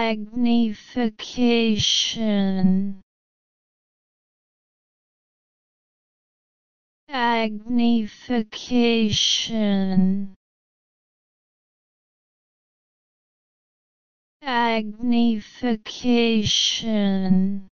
magnification. Magnification. Magnification.